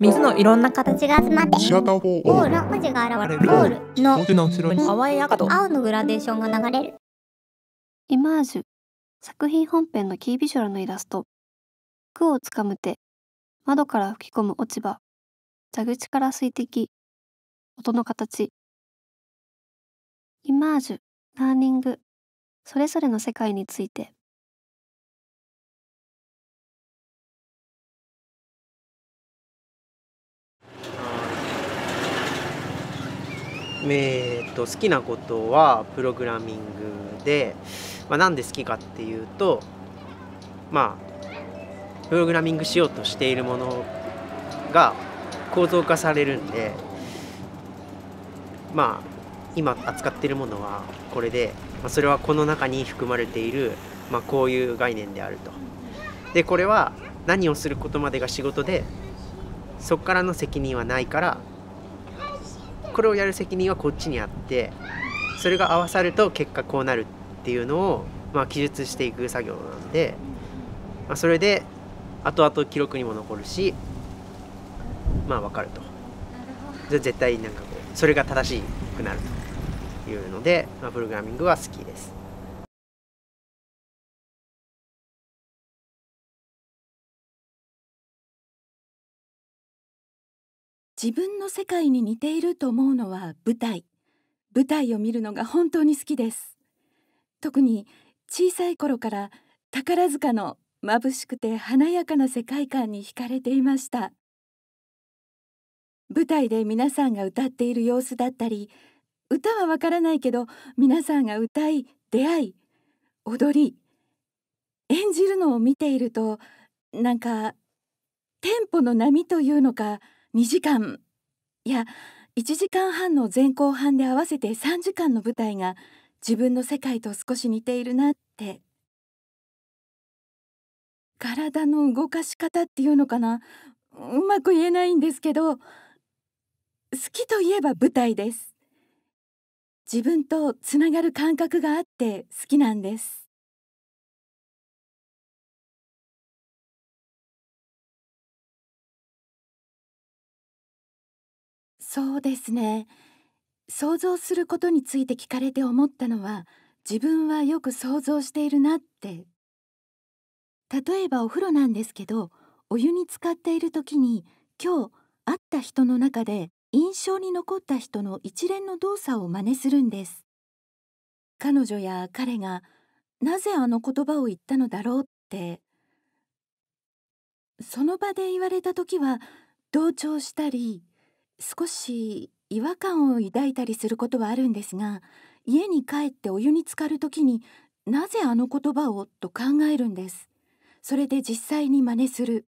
水のいろんな形が集まって。シアター4オー。ルの文字が現れる。オールの文字の後ろに。淡い赤と青のグラデーションが流れる。イマージュ。作品本編のキービジュアルのイラスト。句をつかむ手。窓から吹き込む落ち葉。蛇口から水滴。音の形。イマージュ。ラーニング。それぞれの世界についてえー、と好きなことはプログラミングで、まあ、なんで好きかっていうとまあプログラミングしようとしているものが構造化されるんでまあ今扱っているものはこれで、まあ、それはこの中に含まれている、まあ、こういう概念であると。でこれは何をすることまでが仕事でそこからの責任はないからこれをやる責任はこっちにあってそれが合わさると結果こうなるっていうのを、まあ、記述していく作業なんで、まあ、それで後々記録にも残るしまあ分かるとじゃ絶対なんかこうそれが正しくなるというので、まあ、プログラミングは好きです。自分の世界に似ていると思うのは舞台。舞台を見るのが本当に好きです。特に小さい頃から宝塚の眩しくて華やかな世界観に惹かれていました。舞台で皆さんが歌っている様子だったり歌はわからないけど皆さんが歌い出会い踊り演じるのを見ているとなんかテンポの波というのか2時間。いや1時間半の前後半で合わせて3時間の舞台が自分の世界と少し似ているなって。体の動かし方っていうのかな。うまく言えないんですけど好きといえば舞台です。自分とつながる感覚があって好きなんです。そうですね。想像することについて聞かれて思ったのは自分はよく想像しているなって。例えばお風呂なんですけどお湯に浸かっている時に今日会った人の中で印象に残った人の一連の動作を真似するんです。彼女や彼がなぜあの言葉を言ったのだろうって。その場で言われた時は同調したり少し違和感を抱いたりすることはあるんですが家に帰ってお湯に浸かる時になぜあの言葉をと考えるんです？それで実際に真似する。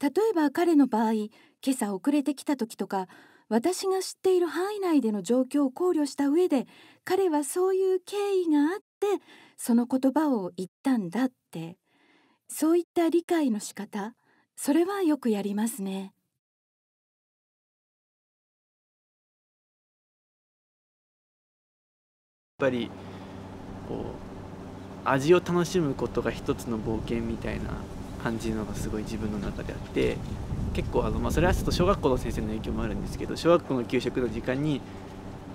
例えば彼の場合今朝遅れてきた時とか私が知っている範囲内での状況を考慮した上で彼はそういう経緯があってその言葉を言ったんだって。そういった理解の仕方それはよくやりますね。ぱりこう味を楽しむことが一つの冒険みたいな感じのがすごい自分の中であって結構あの、まあ、それはちょっと小学校の先生の影響もあるんですけど小学校の給食の時間に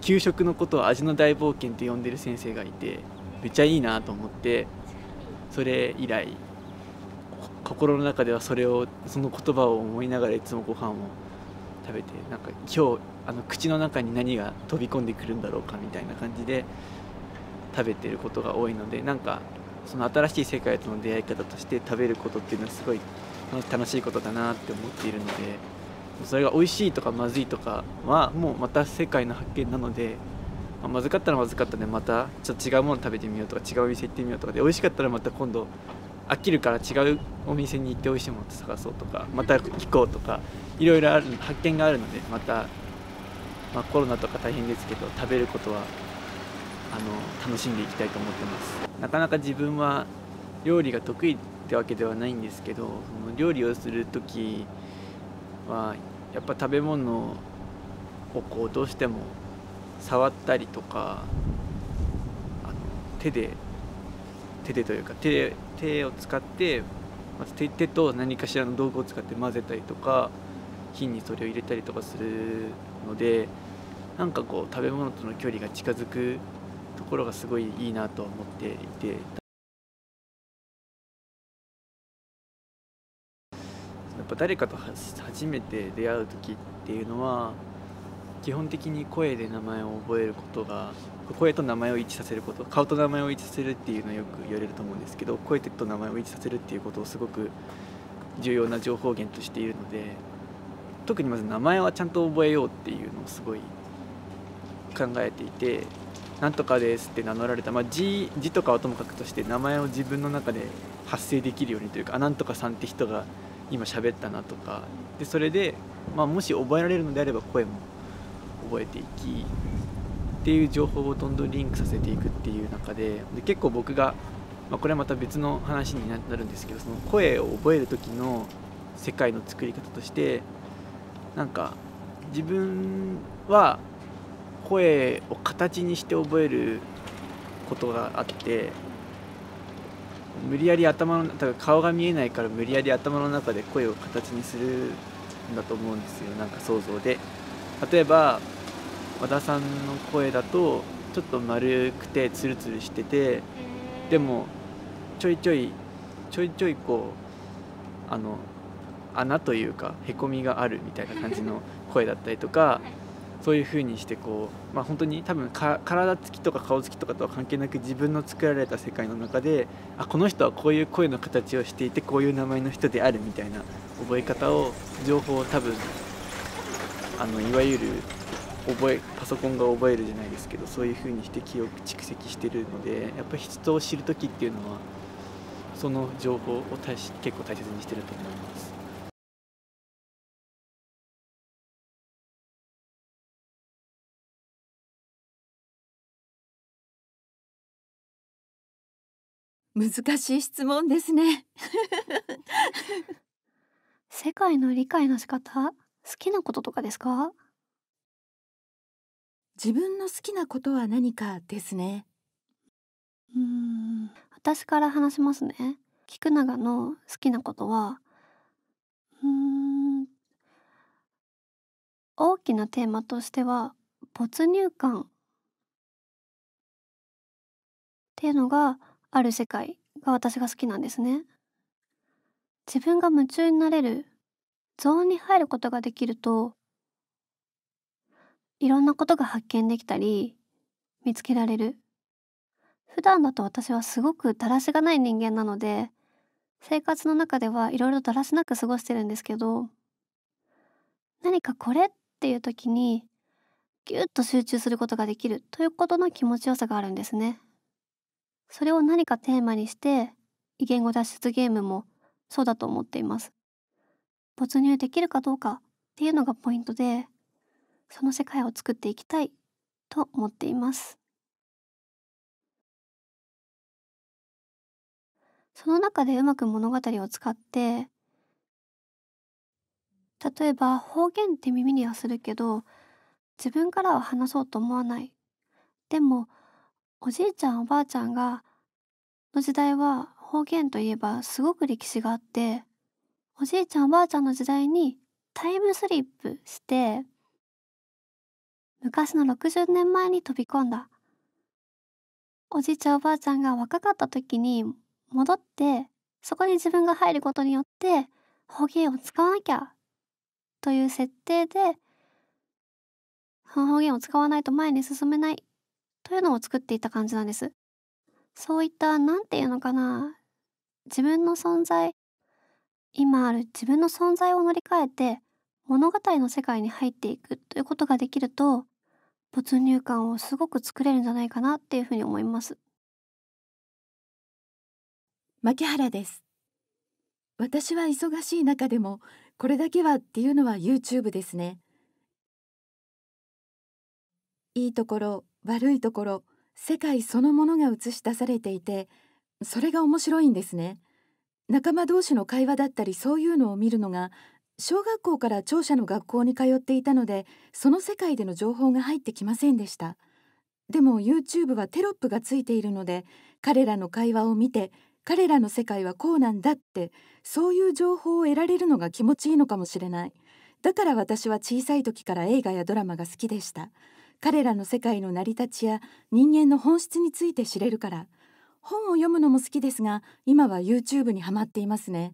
給食のことを味の大冒険って呼んでる先生がいてめっちゃいいなと思ってそれ以来心の中ではそれをその言葉を思いながらいつもご飯を食べてなんか今日あの口の中に何が飛び込んでくるんだろうかみたいな感じで食べてることが多いのでなんかその新しい世界との出会い方として食べることっていうのはすごい楽しいことだなって思っているのでそれが美味しいとかまずいとかはもうまた世界の発見なので、ま、まずかったらまずかったでまたちょっと違うもの食べてみようとか違う店行ってみようとかで美味しかったらまた今度飽きるから違うお店に行って美味しいものを探そうとかまた行こうとかいろいろある発見があるのでまた、まあ、コロナとか大変ですけど食べることはあの楽しんでいきたいと思ってます。なかなか自分は料理が得意ってわけではないんですけどその料理をする時はやっぱ食べ物をこうどうしても触ったりとかあの手で手でというか手で手を使ってまず手手と何かしらの道具を使って混ぜたりとか菌にそれを入れたりとかするのでなんかこう食べ物との距離が近づくところがすごいいいなと思っていてやっぱ誰かと初めて出会う時っていうのは基本的に声で名前を覚えることが声と名前を一致させること顔と名前を一致させるっていうのはよく言われると思うんですけど声と名前を一致させるっていうことをすごく重要な情報源としているので特にまず名前はちゃんと覚えようっていうのをすごい考えていて「なんとかです」って名乗られた、まあ、字字とかはともかくとして名前を自分の中で発声できるようにというか「あなんとかさんって人が今喋ったな」とかでそれで、まあ、もし覚えられるのであれば声も覚えていきっていう情報をどんどんリンクさせていくっていう中でで結構僕が、まあ、これはまた別の話になるんですけどその声を覚える時の世界の作り方としてなんか自分は声を形にして覚えることがあって無理やり頭の多分顔が見えないから無理やり頭の中で声を形にするんだと思うんですよなんか想像で。例えば和田さんの声だとちょっと丸くてツルツルしててでもちょいちょいちょいちょいこうあの穴というかへこみがあるみたいな感じの声だったりとかそういう風にしてこうまあ本当に多分体つきとか顔つきとかとは関係なく自分の作られた世界の中であこの人はこういう声の形をしていてこういう名前の人であるみたいな覚え方を情報を多分あのいわゆる覚えパソコンが覚えるじゃないですけどそういう風にして記憶蓄積してるのでやっぱり人を知る時っていうのはその情報を大し結構大切にしてると思います。難しい質問ですね世界の理解の仕方好きなこととかですか自分の好きなことは何かですね。うん。私から話しますね。菊永の好きなことはうん。大きなテーマとしては没入感。っていうのがある世界が私が好きなんですね。自分が夢中になれる。ゾーンに入ることができるといろんなことが発見できたり見つけられる。普段だと私はすごくだらしがない人間なので生活の中ではいろいろだらしなく過ごしてるんですけど何かこれっていう時にギュッと集中することができるということの気持ちよさがあるんですね。それを何かテーマにして異言語脱出ゲームもそうだと思っています。没入できるかどうかっていうのがポイントでその世界を作っていきたいと思っています。その中でうまく物語を使って例えば方言って耳にはするけど自分からは話そうと思わない。でもおじいちゃんおばあちゃんがの時代は方言といえばすごく歴史があっておじいちゃんおばあちゃんの時代にタイムスリップして昔の60年前に飛び込んだ。おじいちゃんおばあちゃんが若かった時に戻ってそこに自分が入ることによって方言を使わなきゃという設定で方言を使わないと前に進めないというのを作っていた感じなんです。そういった何て言うのかな自分の存在今ある自分の存在を乗り換えて物語の世界に入っていくということができると没入感をすごく作れるんじゃないかなっていうふうに思います。牧原です。私は忙しい中でもこれだけはっていうのは YouTube ですね。いいところ悪いところ世界そのものが映し出されていてそれが面白いんですね。仲間同士の会話だったりそういうのを見るのが小学校から聴者の学校に通っていたのでその世界での情報が入ってきませんでした。でも YouTube はテロップがついているので彼らの会話を見て彼らの世界はこうなんだってそういう情報を得られるのが気持ちいいのかもしれない。だから私は小さい時から映画やドラマが好きでした。彼らの世界の成り立ちや人間の本質について知れるから。本を読むのも好きですが今は YouTube にハマっていますね。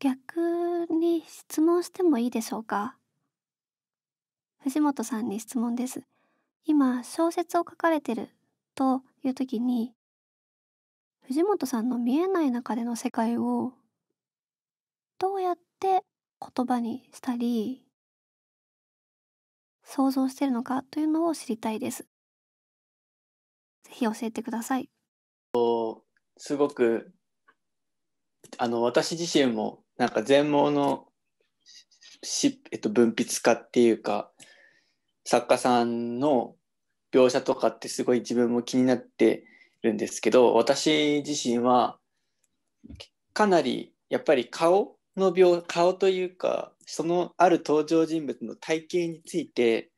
逆に質問してもいいでしょうか？藤本さんに質問です今小説を書かれてるという時に藤本さんの見えない中での世界をどうやって言葉にしたり想像してるのかというのを知りたいです。ぜひ教えてください。すごくあの私自身もなんか全盲のし、えっと、文筆家っていうか作家さんの描写とかってすごい自分も気になってるんですけど私自身はかなりやっぱり顔の描顔というかそのある登場人物の体型について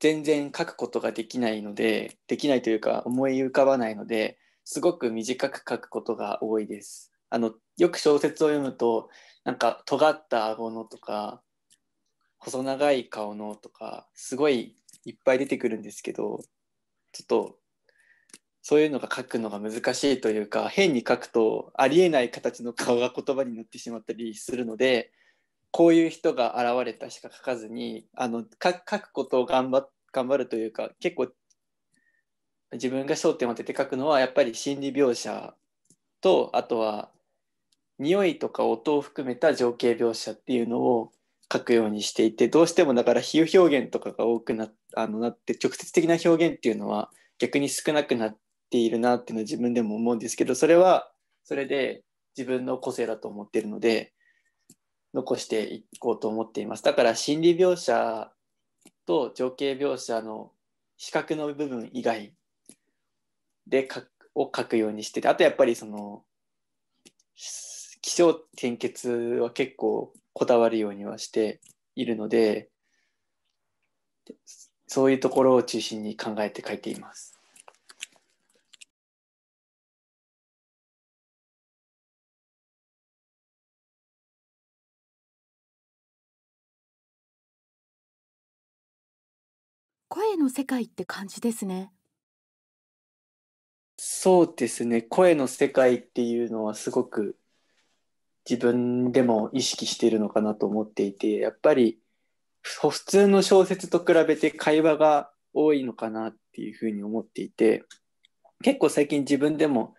全然書くことができないのでできないというか思い浮かばないのですごく短く書くことが多いです。あのよく小説を読むとなんか尖った顎のとか細長い顔のとかすごいいっぱい出てくるんですけどちょっとそういうのが書くのが難しいというか変に書くとありえない形の顔が言葉になってしまったりするのでこういう人が現れたしか書かずにあの書くことを頑張頑張るというか結構自分が焦点を当てて書くのはやっぱり心理描写とあとは匂いとか音を含めた情景描写っていうのを書くようにしていてどうしてもだから比喩表現とかが多くなあのなって直接的な表現っていうのは逆に少なくなっているなっていうのは自分でも思うんですけどそれはそれで自分の個性だと思ってるので残していこうと思っています。だから心理描写と情景描写の視覚の部分以外でかを書くようにしててあとやっぱりその気象転結は結構こだわるようにはしているのでそういうところを中心に考えて書いています。声の世界って感じですねそうですね声の世界っていうのはすごく自分でも意識しているのかなと思っていてやっぱり普通の小説と比べて会話が多いのかなっていうふうに思っていて結構最近自分でも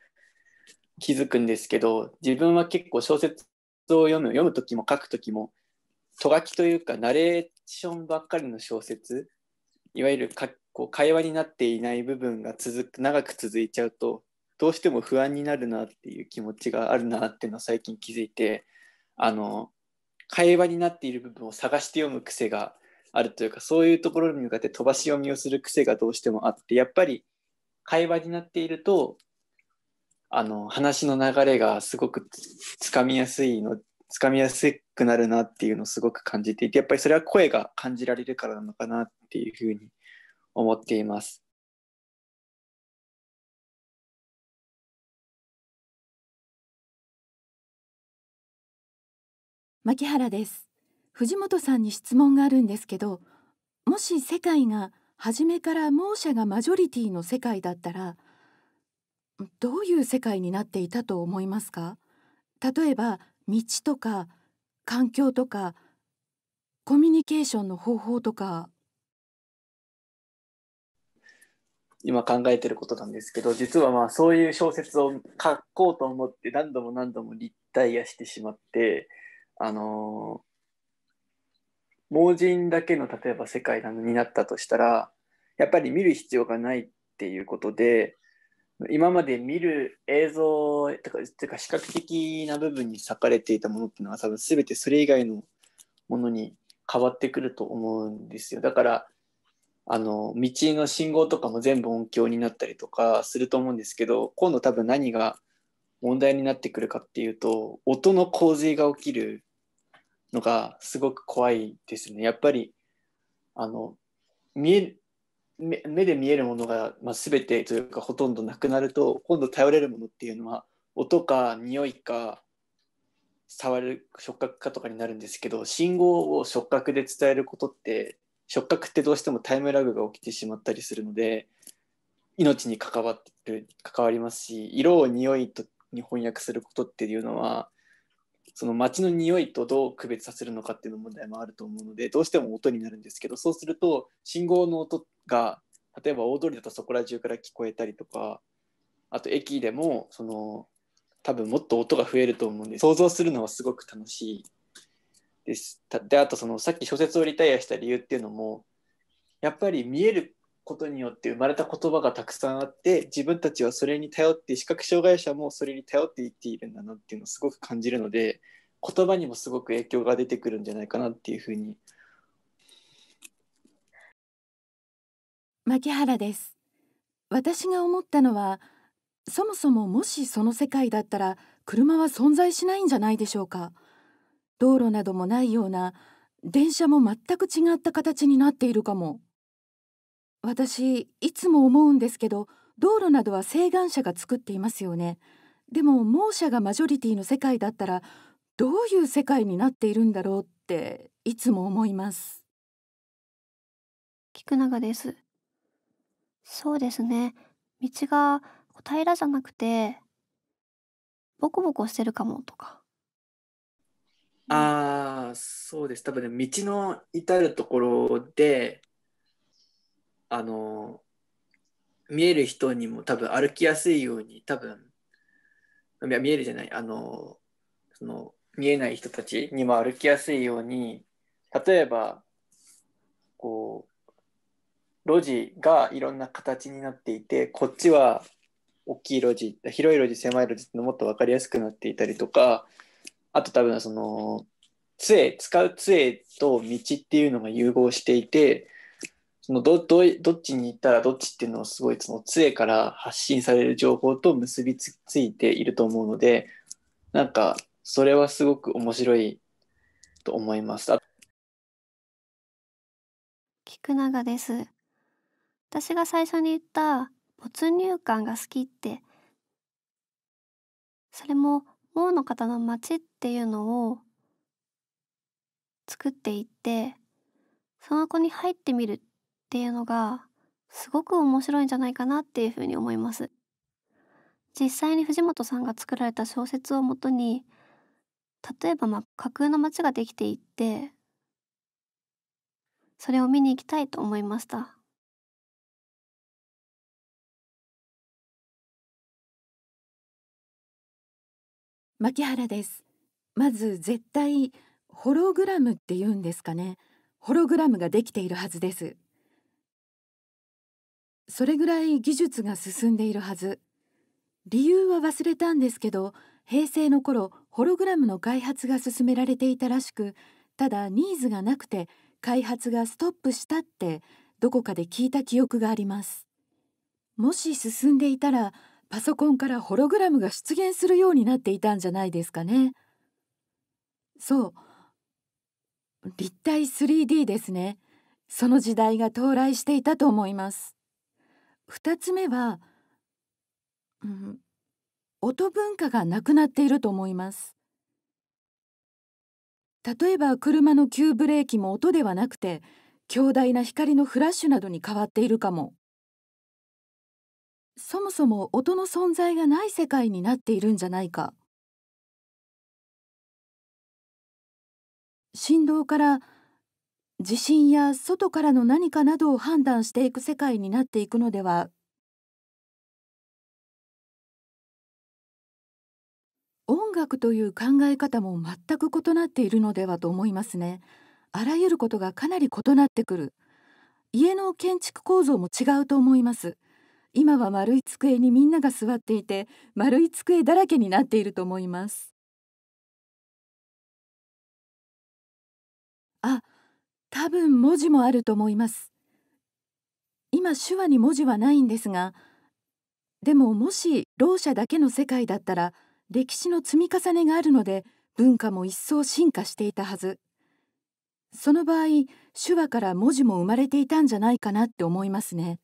気づくんですけど自分は結構小説を読む読む時も書く時もとがきというかナレーションばっかりの小説いわゆるかこう会話になっていない部分が続く長く続いちゃうとどうしても不安になるなっていう気持ちがあるなっていうのは最近気づいてあの会話になっている部分を探して読む癖があるというかそういうところに向かって飛ばし読みをする癖がどうしてもあってやっぱり会話になっているとあの話の流れがすごくつかみやすいのつかみやすくなるなっていうのをすごく感じていてやっぱりそれは声が感じられるからなのかなっていうふうに思っています。牧原です。藤本さんに質問があるんですけどもし世界が初めから盲者がマジョリティの世界だったらどういう世界になっていたと思いますか？例えば道とか環境とかコミュニケーションの方法とか。今考えてることなんですけど実はまあそういう小説を書こうと思って何度も何度も立体化してしまってあの盲人だけの例えば世界なのになったとしたらやっぱり見る必要がないっていうことで今まで見る映像とかてか視覚的な部分に割かれていたものっていうのは多分全てそれ以外のものに変わってくると思うんですよ。だからあの道の信号とかも全部音響になったりとかすると思うんですけど今度多分何が問題になってくるかっていうと音の洪水が起きるのがすごく怖いですね。やっぱりあの見え目目で見えるものが、まあ、全てというかほとんどなくなると今度頼れるものっていうのは音か匂いか触る触覚化とかになるんですけど信号を触覚で伝えることって触覚ってどうしてもタイムラグが起きてしまったりするので命に関わってる関わりますし色を匂いとに翻訳することっていうのはその街の匂いとどう区別させるのかっていうの問題もあると思うのでどうしても音になるんですけどそうすると信号の音が例えば大通りだとそこら中から聞こえたりとかあと駅でもその多分もっと音が増えると思うんで想像するのはすごく楽しいです。であとそのさっき小説をリタイアした理由っていうのもやっぱり見えることによって生まれた言葉がたくさんあって自分たちはそれに頼って視覚障害者もそれに頼って生きているんだなっていうのをすごく感じるので言葉にもすごく影響が出てくるんじゃないかなっていうふうに。牧原です。私が思ったのはそもそももしその世界だったら車は存在しないんじゃないでしょうか。道路などもないような電車も全く違った形になっているかも。私いつも思うんですけど道路などは請願者が作っていますよね。でも盲者がマジョリティの世界だったらどういう世界になっているんだろうっていつも思います。菊永です。そうですね。道が平らじゃなくてボコボコしてるかもとか。ああそうです。多分ね道の至るところであの見える人にも多分歩きやすいように多分いや見えるじゃないあのその見えない人たちにも歩きやすいように例えばこう路地がいろんな形になっていてこっちは大きい路地広い路地狭い路地ってのもっと分かりやすくなっていたりとかあと多分その杖使う杖と道っていうのが融合していてそのどどどっちに行ったらどっちっていうのをすごいその杖から発信される情報と結びついていると思うのでなんかそれはすごく面白いと思います。菊永です私が最初に言った没入感が好きってそれも盲の方の街っていうのを作っていってその子に入ってみるっていうのがすごく面白いんじゃないかなっていうふうに思います。実際に藤本さんが作られた小説をもとに例えばまあ架空の街ができていってそれを見に行きたいと思いました。牧原です。まず絶対ホログラムって言うんですかね。ホログラムができているはずです。それぐらい技術が進んでいるはず。理由は忘れたんですけど平成の頃ホログラムの開発が進められていたらしくただニーズがなくて開発がストップしたってどこかで聞いた記憶があります。もし進んでいたらパソコンからホログラムが出現するようになっていたんじゃないですかね。そう。立体 3D ですね。その時代が到来していたと思います。二つ目は、うん、音文化がなくなっていると思います。例えば車の急ブレーキも音ではなくて強大な光のフラッシュなどに変わっているかも。そもそも音の存在がない世界になっているんじゃないか。振動から地震や外からの何かなどを判断していく世界になっていくのでは？音楽という考え方も全く異なっているのではと思いますね。あらゆることがかなり異なってくる。家の建築構造も違うと思います。今は丸い机にみんなが座っていて丸い机だらけになっていると思います。あ多分文字もあると思います。今手話に文字はないんですがでももしろう者だけの世界だったら歴史の積み重ねがあるので文化も一層進化していたはず。その場合手話から文字も生まれていたんじゃないかなって思いますね。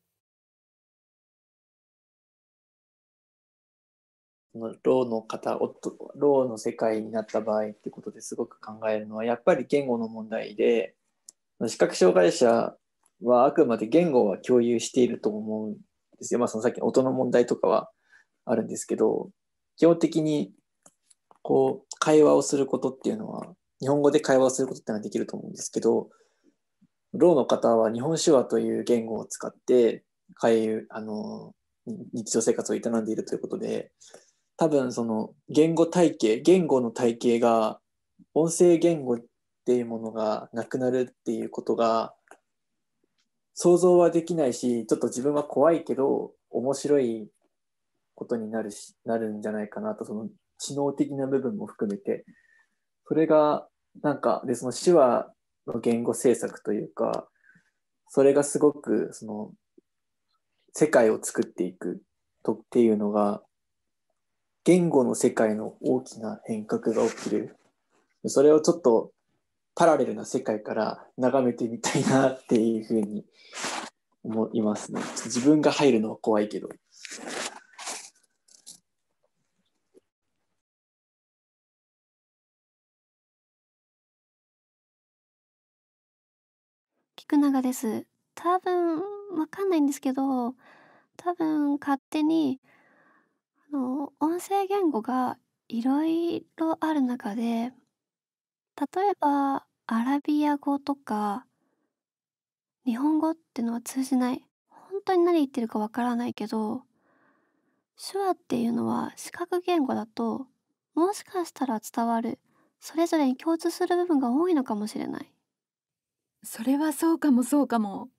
のろうの方おっとろうの世界になった場合ってことですごく考えるのはやっぱり言語の問題で視覚障害者はあくまで言語は共有していると思うんですよ。まあ、そのさっきの音の問題とかはあるんですけど基本的にこう会話をすることっていうのは日本語で会話をすることっていうのはできると思うんですけどろうの方は日本手話という言語を使って会あの日常生活を営んでいるということで多分その言語体系言語の体系が音声言語っていうものがなくなるっていうことが想像はできないしちょっと自分は怖いけど面白いことになるしなるんじゃないかなとその知能的な部分も含めて。それがなんかでその手話の言語制作というかそれがすごくその世界を作っていくとっていうのが言語の世界の大きな変革が起きる。それをちょっとパラレルな世界から眺めてみたいなっていうふうに思いますね。自分が入るのは怖いけど。菊永です多分わかんないんですけど多分勝手にあの音声言語がいろいろある中で例えばアラビア語とか日本語ってのは通じない。本当に何言ってるかわからないけど手話っていうのは視覚言語だともしかしたら伝わる。それぞれに共通する部分が多いのかもしれない。それはそうかもそうかも。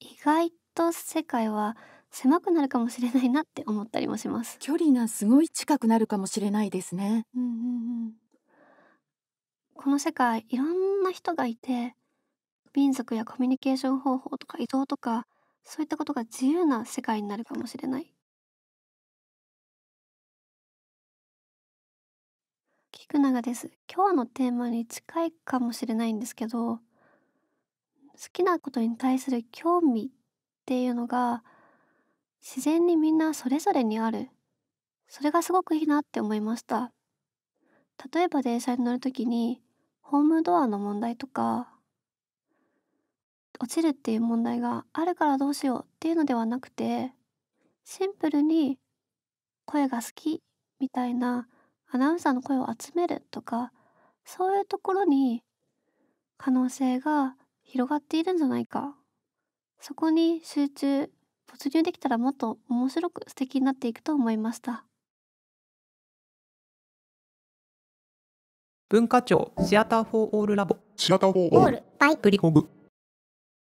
意外と世界は狭くなるかもしれないなって思ったりもします。距離がすごい近くなるかもしれないですね。うんうんうん、この世界いろんな人がいて民族やコミュニケーション方法とか移動とかそういったことが自由な世界になるかもしれない。菊永です。今日のテーマに近いかもしれないんですけど好きなことに対する興味っていうのが自然にみんなそれぞれにある。それがすごくいいなって思いました。例えば電車に乗る時にホームドアの問題とか落ちるっていう問題があるからどうしようっていうのではなくてシンプルに声が好きみたいなアナウンサーの声を集めるとかそういうところに可能性が広がっているんじゃないか。そこに集中没入できたらもっと面白く素敵になっていくと思いました。文化庁シアターフォーオールラボ。オール。バイプリコグ